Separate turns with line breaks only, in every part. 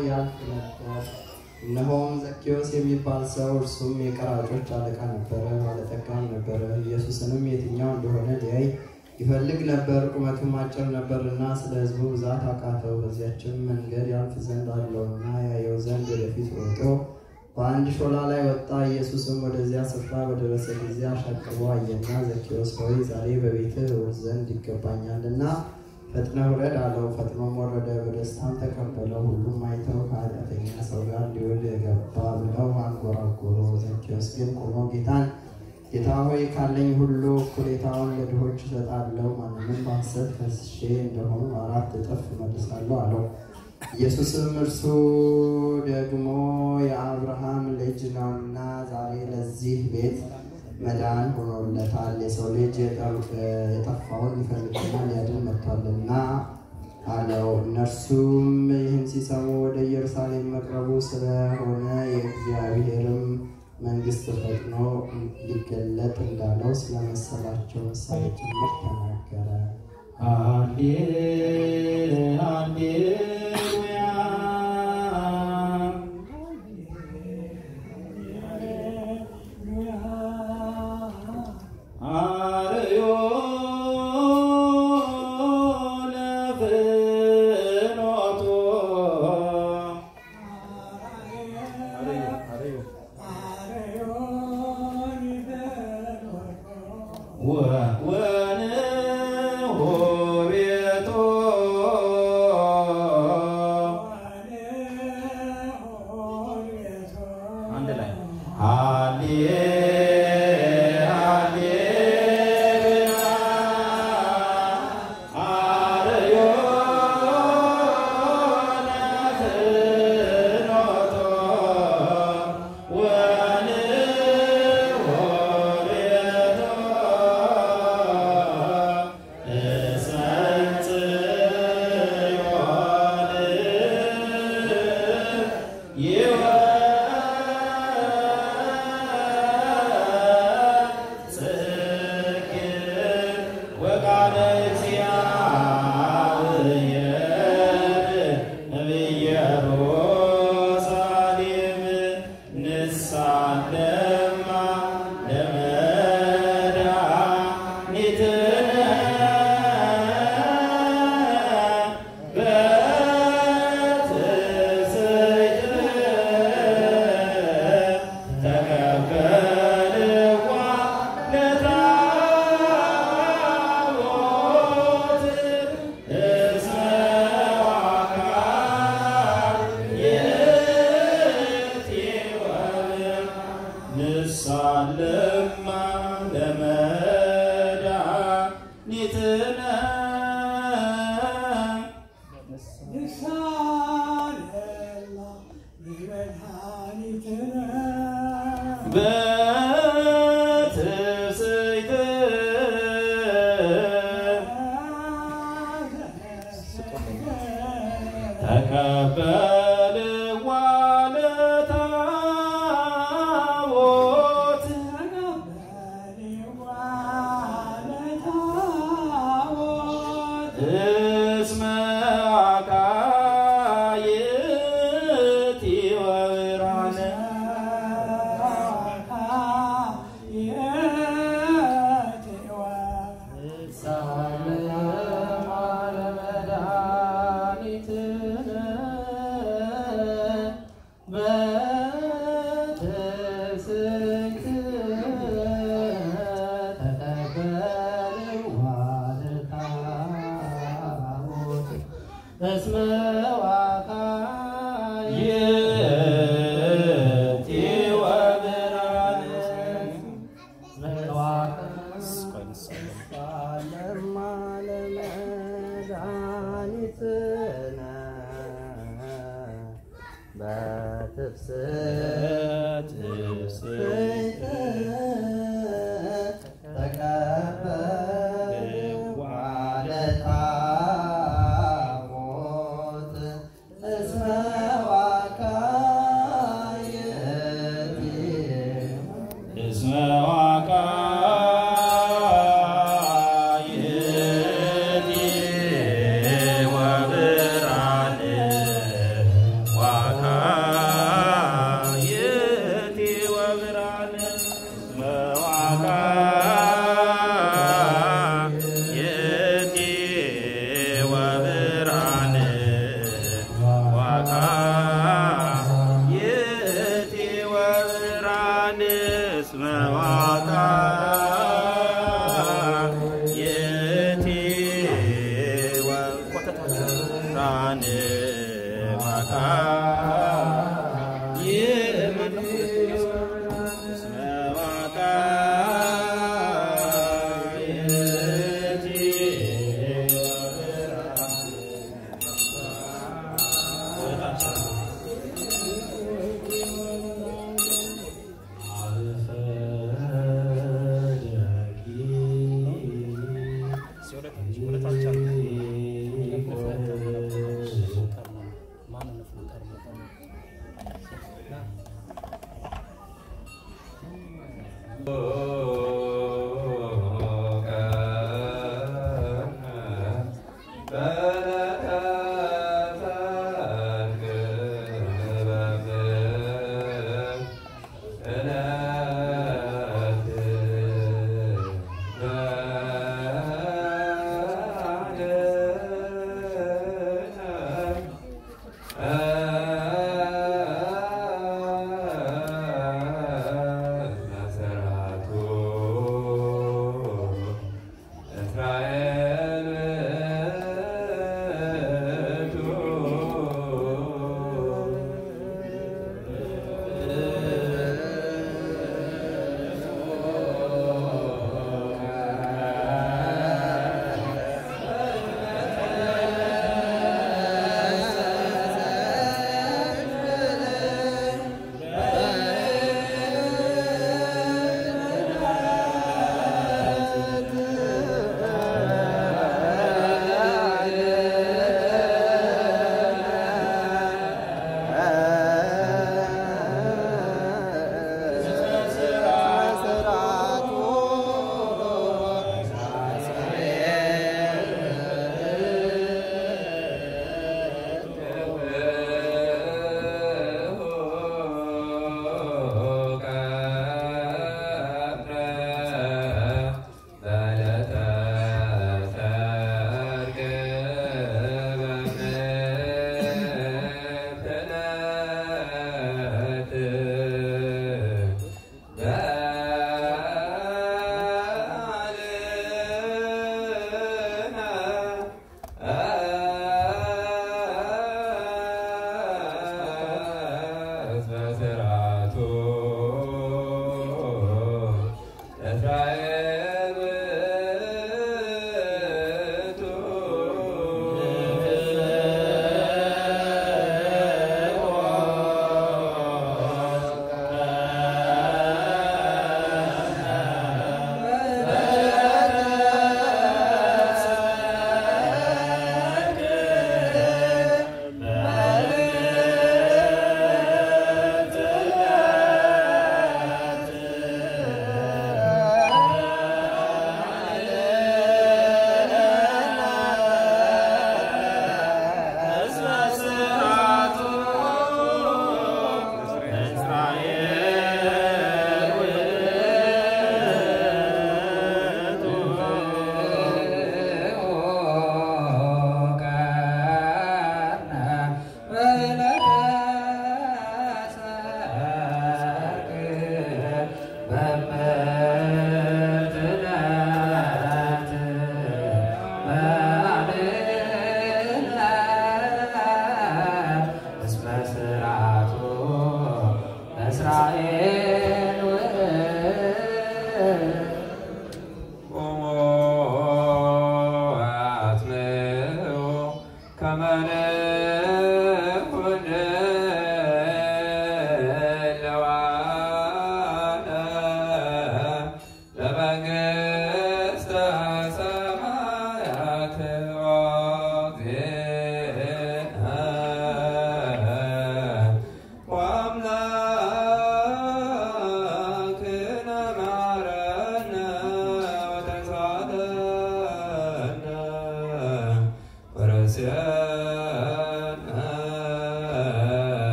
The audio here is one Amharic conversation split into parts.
ገብቶ ያልፍ ነበር። እነሆም ዘኬዎስ የሚባል ሰው እርሱም የቀራጮች አለቃ ነበረ፣ ባለጠጋም ነበረ። ኢየሱስንም የትኛው እንደሆነ ሊያይ ይፈልግ ነበር፣ ቁመቱም አጭር ነበርና ስለ ሕዝቡ ብዛት አቃተው። በዚያችም መንገድ ያልፍ ዘንድ አለውና ያየው ዘንድ ወደፊት ሮጦ በአንድ ሾላ ላይ ወጣ። ኢየሱስም ወደዚያ ስፍራ በደረሰ ጊዜ አሻቅቦ አየና ዘኬዎስ ሆይ ዛሬ በቤትህ እውል ዘንድ ይገባኛልና ፈጥነህ ውረድ አለው። ፈጥኖም ወረደ፣ በደስታም ተቀበለው። ሁሉም አይተው ከኃጢአተኛ ሰው ጋር ሊውል ገባ ብለው አንጎራጎሩ። ዘኬዎስ ግን ቆሞ ጌታን ጌታ ሆይ ካለኝ ሁሉ እኩሌታውን ለድሆች እሰጣለሁ፣ ማንንም በሐሰት ከስሼ እንደሆኑ አራት እጥፍ እመልሳለሁ አለው። ኢየሱስም እርሱ ደግሞ የአብርሃም ልጅ ነውና ዛሬ ለዚህ ቤት መዳን ሆኖለታል። የሰው ልጅ የጠፋውን ሊፈልግና ሊያድን መጥቷልና አለው። እነርሱም ይህን ሲሰሙ ወደ ኢየሩሳሌም መቅረቡ ስለሆነ የእግዚአብሔርም መንግሥት ፈጥኖ ሊገለጥ እንዳለው ስለመሰላቸው ምሳሌ ጭምር ተናገረ።
ሃሌ ሃሌሉያ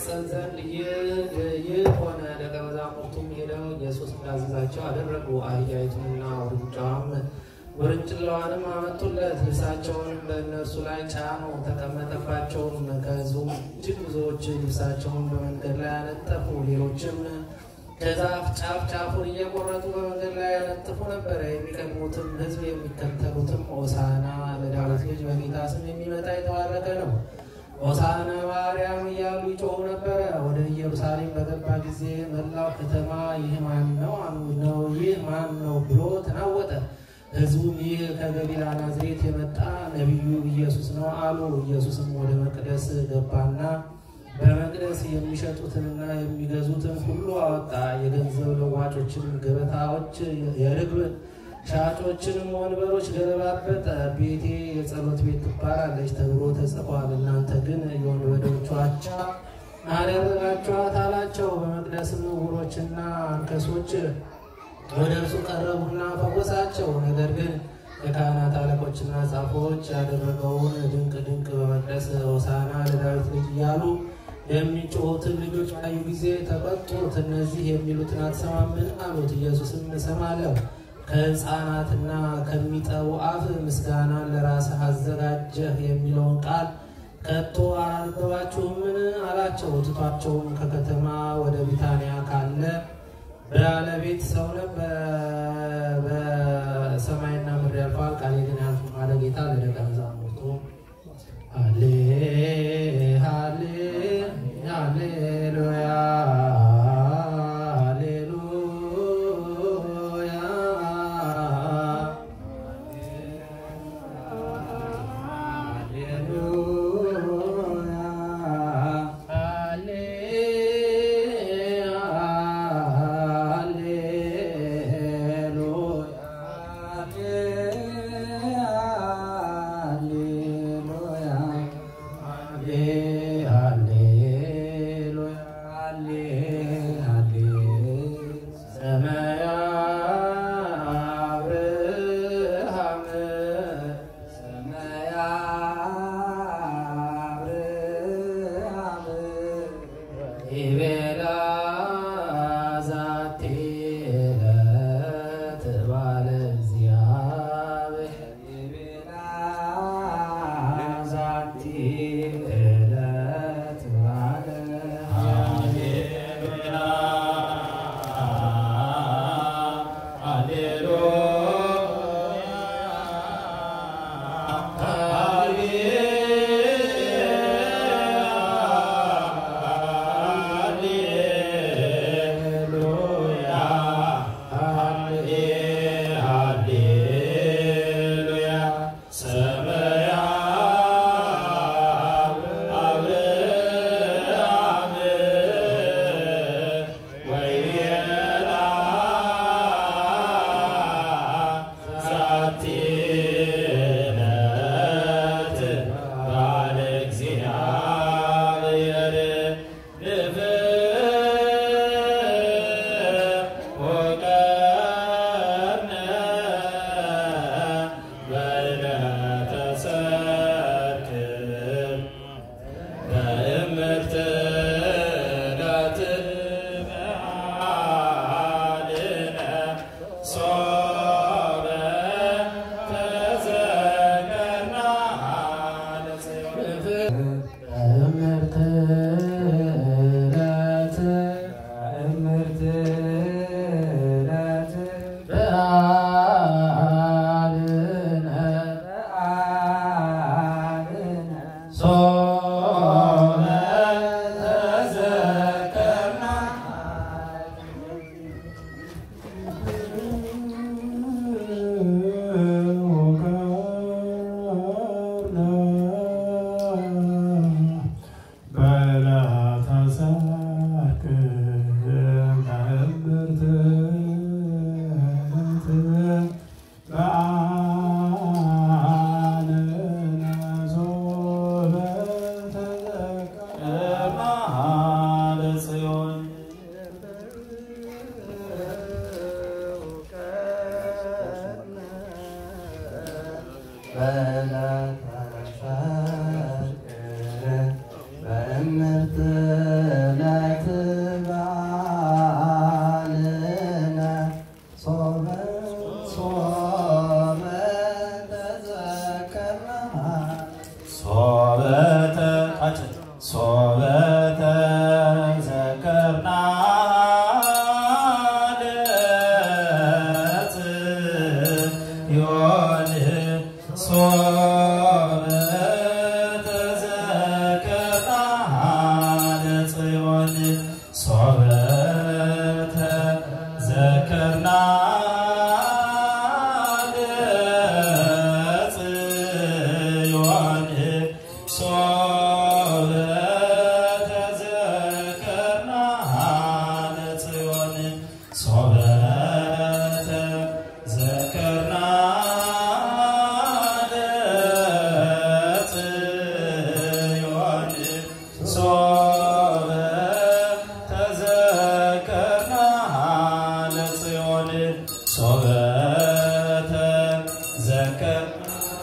ይፈጸም ዘንድ ይህ ሆነ። ደቀ መዛሙርቱም ሄደው ኢየሱስ እንዳዘዛቸው አደረጉ። አህያይቱንና ውርንጫዋም ውርንጭላዋንም አመጡለት። ልብሳቸውንም በእነርሱ ላይ ጫኑ፣ ተቀመጠባቸውም። ከሕዝቡም እጅግ ብዙዎች ልብሳቸውን በመንገድ ላይ ያነጠፉ፣ ሌሎችም ከዛፍ ጫፍ ጫፉን እየቆረጡ በመንገድ ላይ ያነጥፉ ነበረ። የሚቀድሙትም ሕዝብ የሚከተሉትም ሆሳዕና ለዳዊት ልጅ በጌታ ስም የሚመጣ የተባረከ ነው ሆሳዕና በአርያም እያሉ ይጮሁ ነበረ። ወደ ኢየሩሳሌም በገባ ጊዜ መላው ከተማ ይህ ማን ነው ነው ይህ ማን ነው ብሎ ተናወጠ። ሕዝቡም ይህ ከገሊላ ናዝሬት የመጣ ነቢዩ ኢየሱስ ነው አሉ። ኢየሱስም ወደ መቅደስ ገባና በመቅደስ የሚሸጡትንና የሚገዙትን ሁሉ አወጣ። የገንዘብ ለዋጮችን ገበታዎች፣ የርግብ ሻጮችንም ወንበሮች ገለባበጠ። ቤቴ የጸሎት ቤት ትባላለች ተብሎ ተጽፏል፣ እናንተ ግን የወንበዴዎች ዋሻ አደረጋችኋት አላቸው። በመቅደስም ዕውሮችና አንከሶች ወደ እርሱ ቀረቡና ፈወሳቸው። ነገር ግን የካህናት አለቆችና ጻፎች ያደረገውን ድንቅ ድንቅ በመቅደስ ሆሳዕና ለዳዊት ልጅ እያሉ የሚጮሁትን ልጆች ባዩ ጊዜ ተቆጡት። እነዚህ የሚሉትን አትሰማምን አሉት። ኢየሱስም እሰማለሁ ከሕፃናትና ከሚጠቡ አፍ ምስጋናን ለራስህ አዘጋጀህ የሚለውን ቃል ከቶ አላነበባችሁምን? አላቸው። ትቷቸውም ከከተማ ወደ ቢታንያ ካለ ባለቤት ሰው በሰማይና ምድር ያልፋል፣ ቃሌ ግን አያልፍም አለ ጌታ ለደቀ መዛሙርቱ። ሃሌ ሃሌ ሃሌሉያ
uh,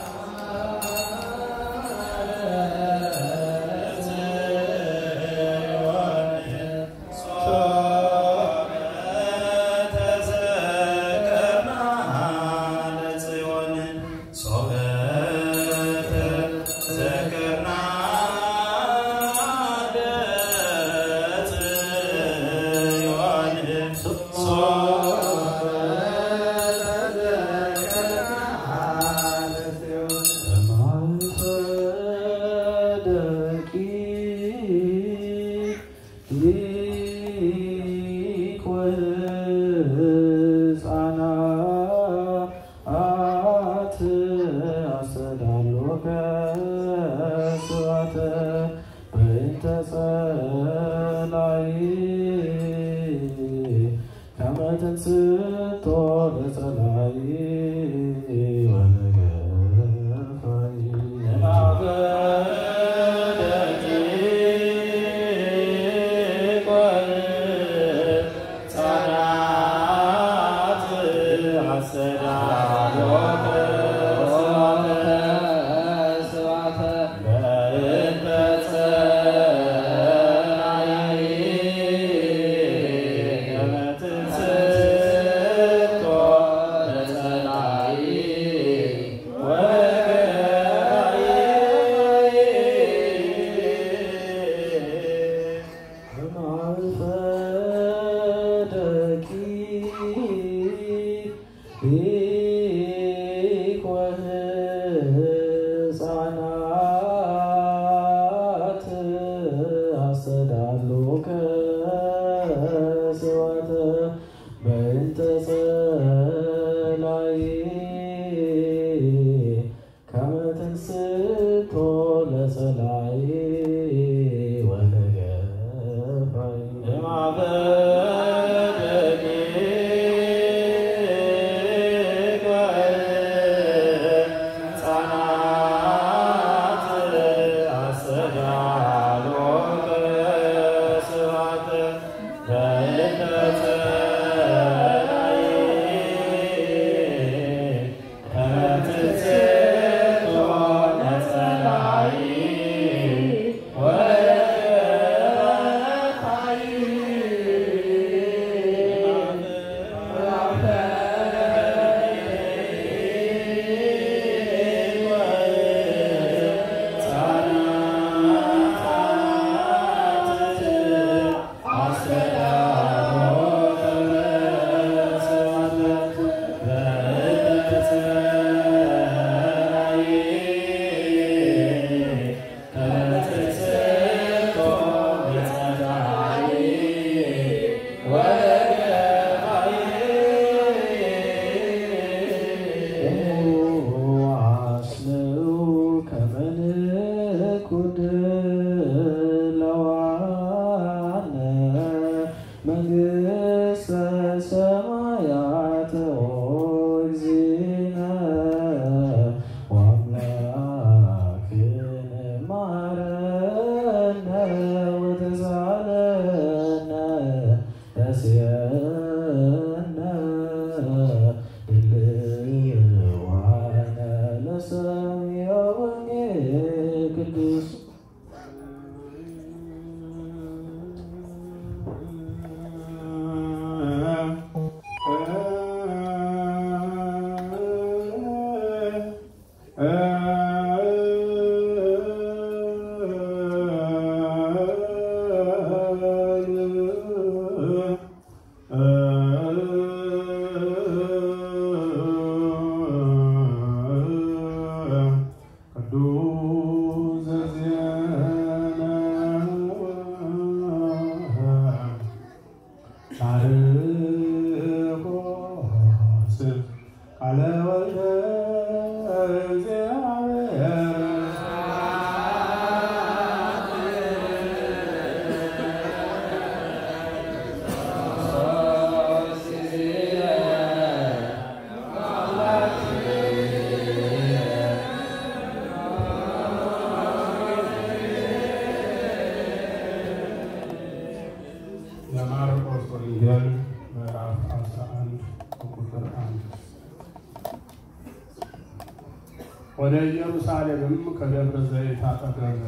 ኢየሩሳሌምም ከደብረ ዘይት አጠገብ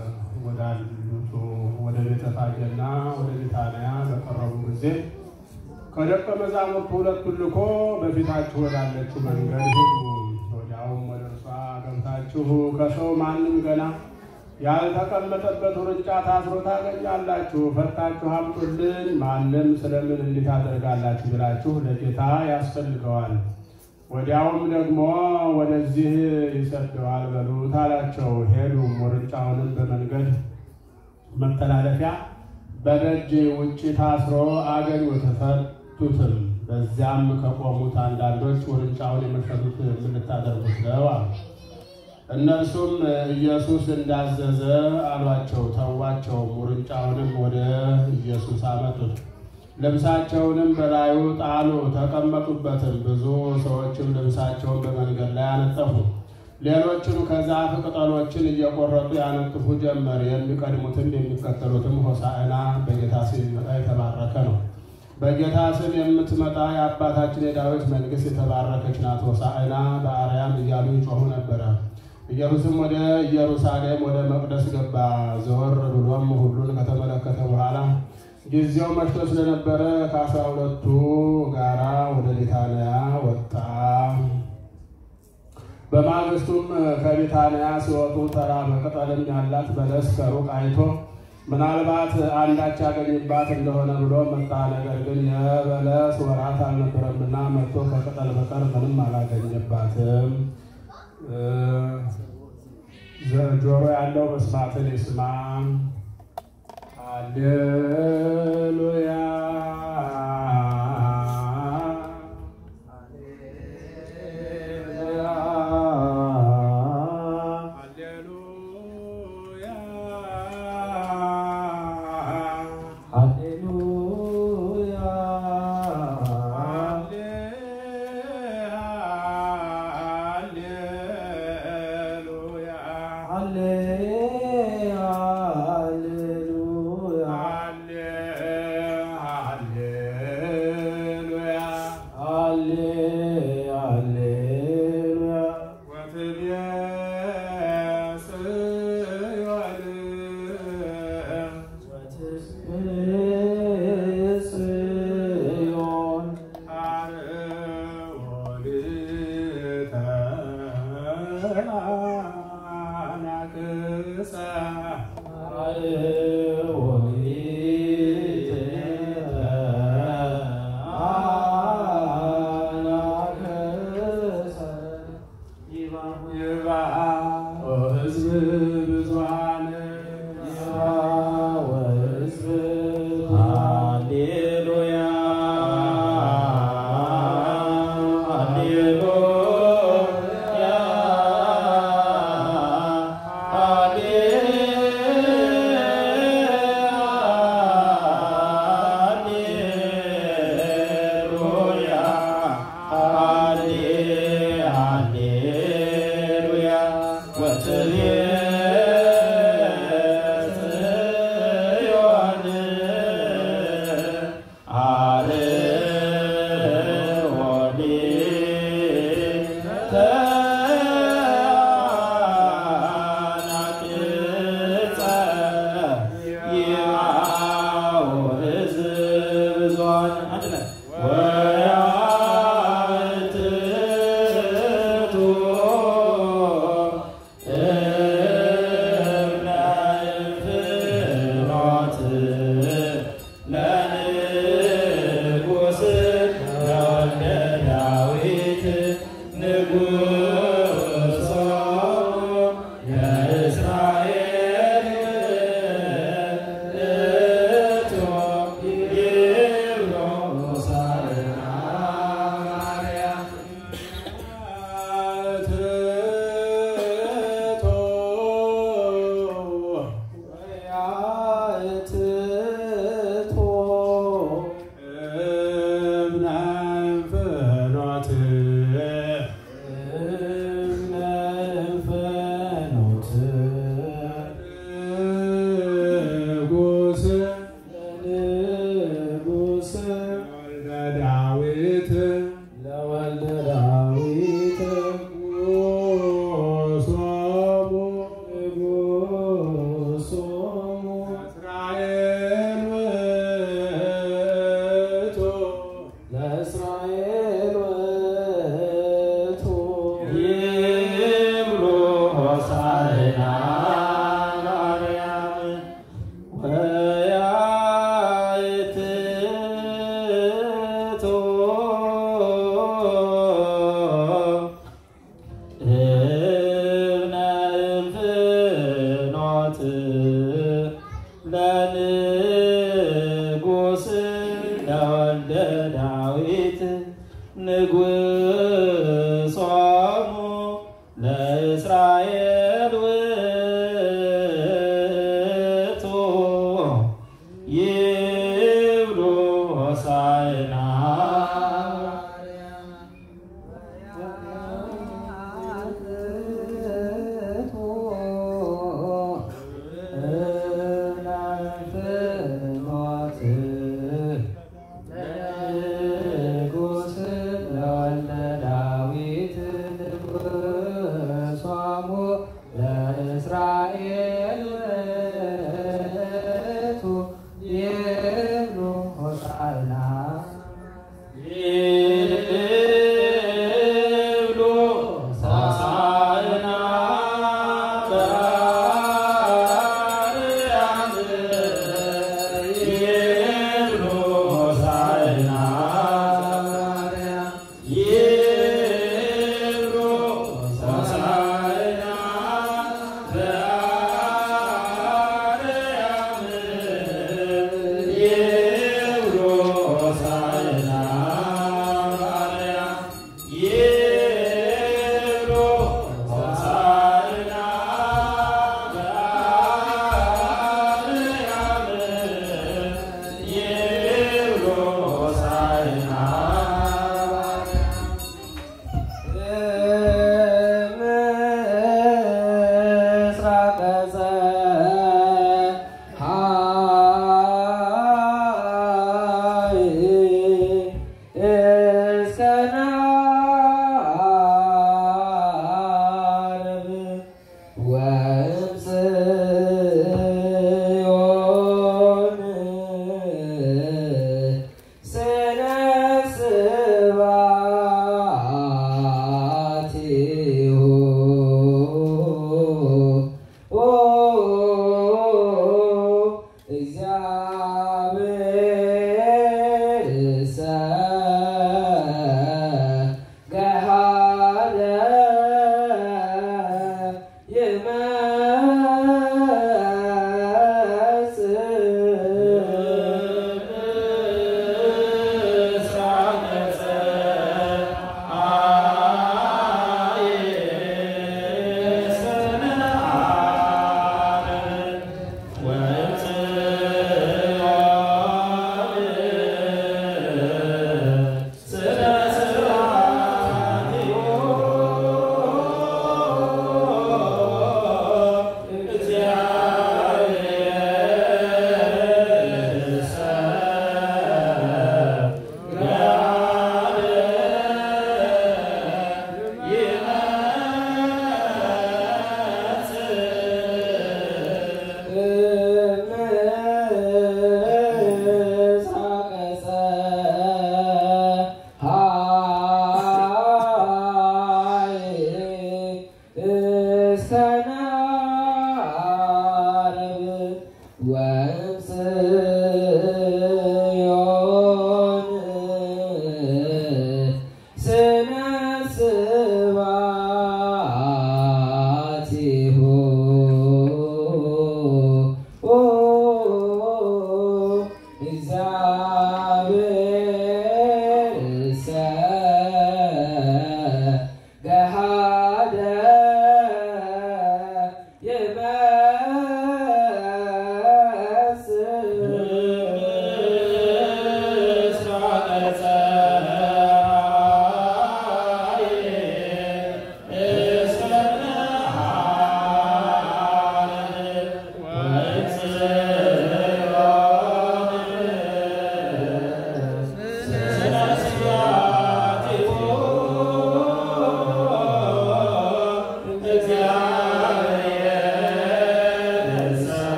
ወዳሉት ወደ ቤተፋጌና ወደ ቤታንያ በቀረቡ ጊዜ ከደቀ መዛሙርቱ ሁለቱን ልኮ በፊታችሁ ወዳለችው መንገድ ሂዱ፣ ወዲያውም ወደ እርሷ ገብታችሁ ከሰው ማንም ገና ያልተቀመጠበት ውርንጫ ታስሮ ታገኛላችሁ፣ ፈታችሁ አምጡልኝ። ማንም ስለምን እንዲህ ብላችሁ ለጌታ ያስፈልገዋል፣ ወዲያውም ደግሞ ወደዚህ ይሰደዋል በሉት አላቸው። ሄዱም ውርንጫውንም በመንገድ መተላለፊያ በደጅ ውጭ ታስሮ አገኙት፣ ፈቱትም። በዚያም ከቆሙት አንዳንዶች ውርንጫውን የመሸጡት ምን ልታደርጉት ነው አሉ። እነርሱም ኢየሱስ እንዳዘዘ አሏቸው። ተዋቸውም። ውርንጫውንም ወደ ኢየሱስ አመጡት። ልብሳቸውንም በላዩ ጣሉ፣ ተቀመጡበትም። ብዙ ሰዎችም ልብሳቸውን በመንገድ ላይ አነጠፉ። ሌሎችም ከዛፍ ቅጠሎችን እየቆረጡ ያነጥፉ ጀመር። የሚቀድሙትም የሚከተሉትም ሆሳዕና በጌታ ስም የሚመጣ የተባረከ ነው፣ በጌታ ስም የምትመጣ የአባታችን የዳዊት መንግሥት የተባረከች ናት፣ ሆሳዕና በአርያም እያሉ ይጮኹ ነበረ። ኢየሱስም ወደ ኢየሩሳሌም ወደ መቅደስ ገባ። ዘወር ብሎም ሁሉን ከተመለከተ በኋላ ጊዜው መሽቶ ስለነበረ ከአስራ ሁለቱ ጋራ ወደ ቢታንያ ወጣ። በማግስቱም ከቢታንያ ሲወጡ ተራ በቅጠልም ያላት በለስ ከሩቅ አይቶ ምናልባት አንዳች ያገኝባት እንደሆነ ብሎ መጣ። ነገር ግን የበለስ ወራት አልነበረምና መጥቶ ከቅጠል በቀር ምንም አላገኘባትም። ጆሮ ያለው መስማትን ይስማ። ሃሌሉያ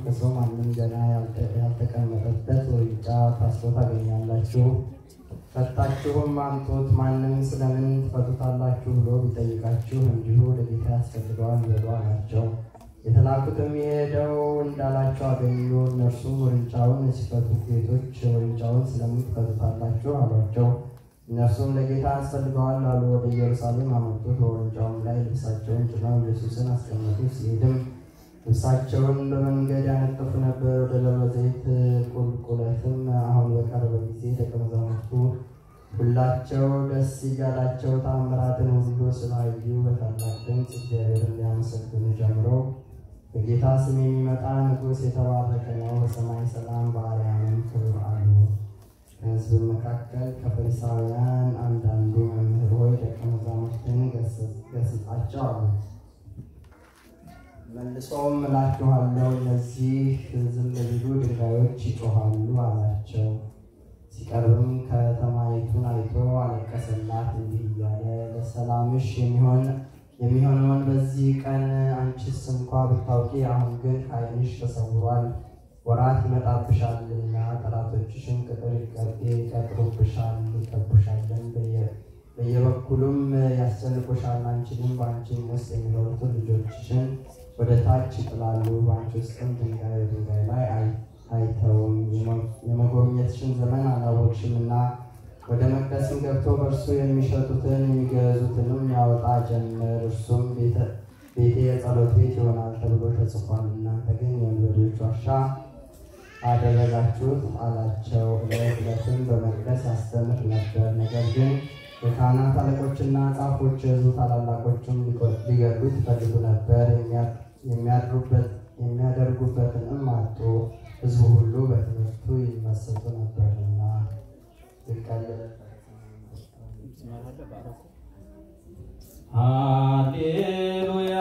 ከሰው ማንም ገና ያልተ- ያልተቀመጠበት ውርንጫ ታስሮ ታገኛላችሁ ፈታችሁም አምጡት። ማንም ስለምን ትፈቱታላችሁ ብሎ ቢጠይቃችሁ እንዲሁ ለጌታ ያስፈልገዋል በሉ አላቸው። የተላኩትም የሄደው እንዳላቸው አገኙ። እነርሱም ውርንጫውን ሲፈቱ ጌቶች ውርንጫውን ስለምን ትፈቱታላችሁ አሏቸው። እነርሱም ለጌታ ያስፈልገዋል አሉ። ወደ ኢየሩሳሌም አመጡት። በውርንጫውም ላይ ልብሳቸውን ጭነው ኢየሱስን አስቀመጡ። ሲሄድም ልብሳቸውን በመንገድ ያነጥፉ ነበር። ወደ ደብረ ዘይት ቁልቁለትም አሁን በቀረበ ጊዜ ደቀ መዛሙርቱ ሁላቸው ደስ እያላቸው ታምራትን ሁሉ ስላዩ በታላቅ ድምፅ እግዚአብሔርን ሊያመሰግኑ ጀምረው በጌታ ስም የሚመጣ ንጉሥ የተባረከ ነው፣ በሰማይ ሰላም በአርያምም ክብር አሉ። ከሕዝብ መካከል ከፈሪሳውያን አንዳንዱ መምህር ሆይ ደቀ መዛሙርትን ገስጻቸው አሉ። መልሶም እላችኋለሁ እነዚህ ዝም ቢሉ ድንጋዮች ይጮኻሉ አላቸው። ሲቀርብም ከተማይቱን አይቶ አለቀሰላት እንዲህ እያለ ለሰላምሽ የሚሆን የሚሆነውን በዚህ ቀን አንቺስ እንኳ ብታውቂ፣ አሁን ግን ከዓይንሽ ተሰውሯል። ወራት ይመጣብሻልና ጠላቶችሽን ቅጥር ይቀጥሩብሻል፣ ይከቡሻልን፣ በየ- በየበኩሉም ያስጨንቁሻል። አንቺንም በአንቺም ውስጥ የሚኖሩትን ልጆችሽን ወደ ታች ይጥላሉ። በአንቺ ውስጥም ድንጋይ በድንጋይ ላይ አይ- አይተውም። የመጎብኘትሽን ዘመን አላወቅሽምና ወደ መቅደስም ገብቶ በእርሱ የሚሸጡትን የሚገዙትንም ያወጣ ጀመር። እርሱም ቤቴ የጸሎት ቤት ይሆናል ተብሎ ተጽፏል፣ እናንተ ግን የወንበዴዎች ዋሻ አደረጋችሁት አላቸው። ዕለት ዕለትም በመቅደስ ያስተምር ነበር። ነገር ግን የካህናት አለቆችና ጻፎች፣ የሕዝቡ ታላላቆችም ሊገድሉት ይፈልጉ ነበር፣ የሚያድሩበት የሚያደርጉበትንም አጡ። ሕዝቡ ሁሉ በትምህርቱ ይመሰጡ ነበርና
ሃሌሉያ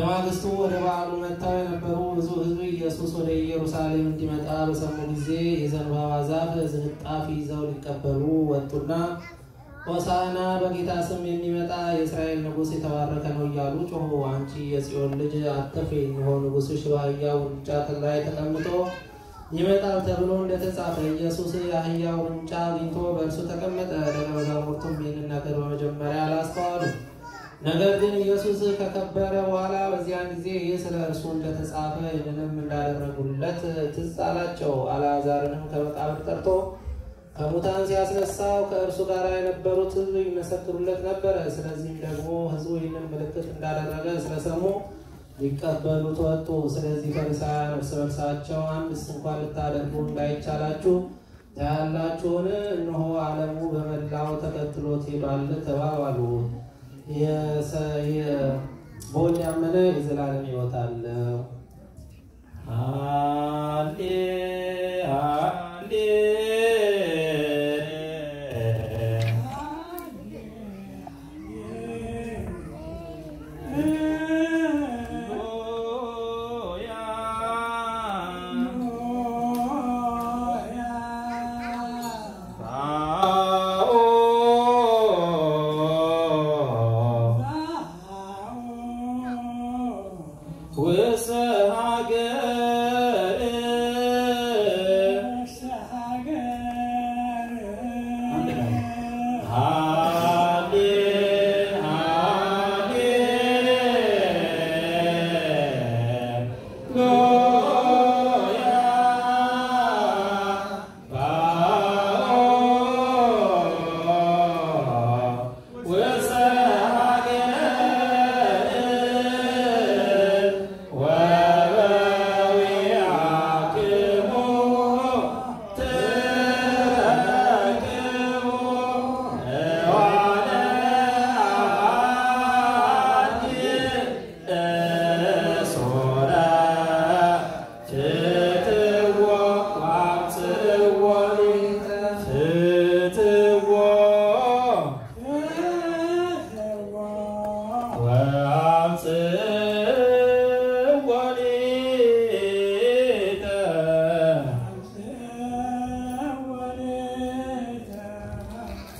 በማግስቱ ወደ በዓሉ መጥተው የነበሩ ብዙ ሕዝብ ኢየሱስ ወደ ኢየሩሳሌም እንዲመጣ በሰሙ ጊዜ የዘንባባ ዛፍ ዝንጣፊ ይዘው ሊቀበሉ ወጡና ሆሳዕና በጌታ ስም የሚመጣ የእስራኤል ንጉሥ የተባረከ ነው እያሉ ጮኹ። አንቺ የጽዮን ልጅ አትፍሪ፣ እነሆ ንጉሥሽ በአህያው ውርንጫ ላይ ተቀምጦ ይመጣል ተብሎ እንደተጻፈ። ኢየሱስ የአህያው ውርንጫ አግኝቶ በእርሱ ተቀመጠ። ደቀ መዛሙርቱም ይህንን ነገር በመጀመሪያ አላስተዋሉም። ነገር ግን ኢየሱስ ከከበረ በኋላ በዚያን ጊዜ ይህ ስለ እርሱ እንደተጻፈ ይህንንም እንዳደረጉለት ትዝ አላቸው። አልዓዛርንም ከመቃብር ጠርቶ ከሙታን ሲያስነሳው ከእርሱ ጋር የነበሩት ሕዝብ ይመሰክሩለት ነበረ። ስለዚህም ደግሞ ሕዝቡ ይህንን ምልክት እንዳደረገ ስለሰሙ ሊቀበሉት ወጡ። ስለዚህ ፈሪሳውያን እርስ በርሳቸው አንድስ እንኳን ልታደርጉ እንዳይቻላችሁ ታያላችሁን? እነሆ ዓለሙ በመላው ተከትሎት ሄዷል ተባባሉ። በወልድ ያመነ የዘላለም ሕይወት አለው።
ሃሌ ሃሌ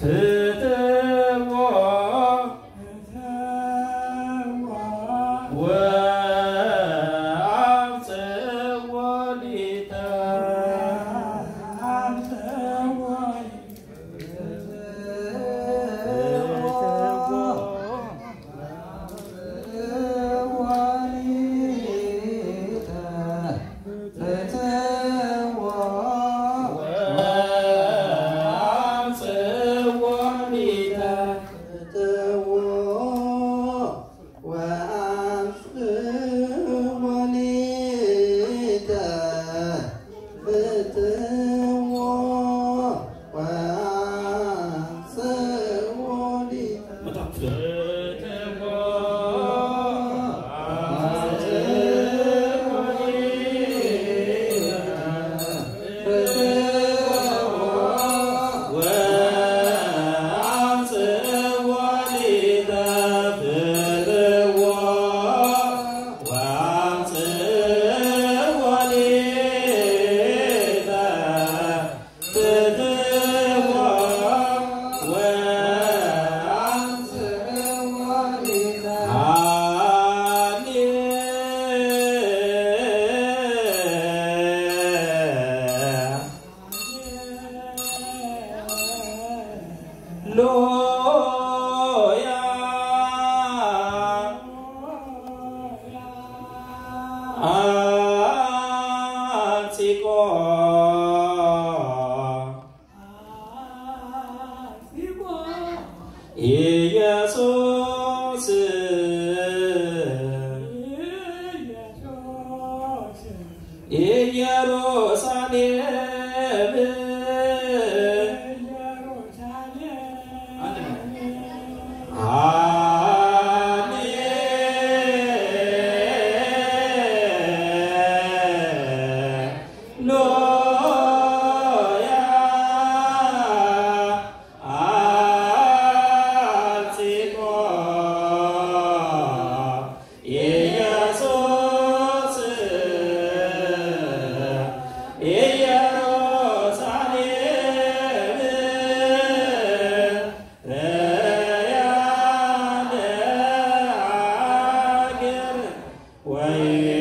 Hey. 关于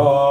Oh.